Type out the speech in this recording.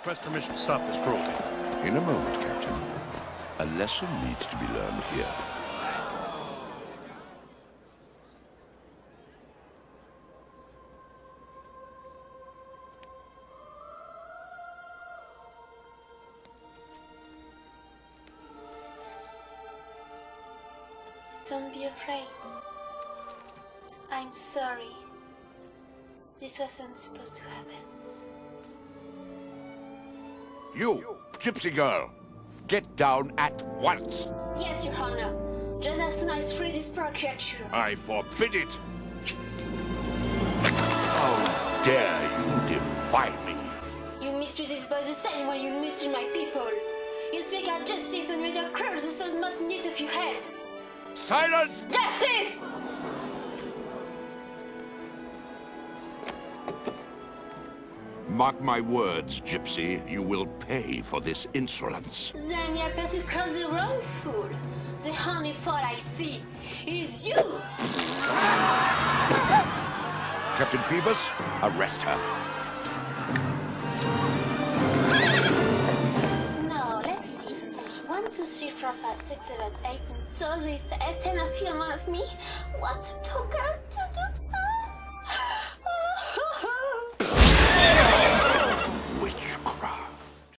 request permission to stop this cruelty. In a moment, Captain. A lesson needs to be learned here. Don't be afraid. I'm sorry. This wasn't supposed to happen. You, gypsy girl, get down at once. Yes, Your Honor. Just as soon as I free this poor creature. I forbid it. How dare you defy me? You mistreat this boy the same way you mistreat my people. You speak out justice and make your cruel the souls most need of your help. Silence! Justice! Mark my words, Gypsy. You will pay for this insolence. Then you appear to cross the wrong fool. The only fault I see is you! Captain Phoebus, arrest her. Now, let's see. One, two, three, four, five, six, seven, eight. So this uh, ten of you, one of me. What's poker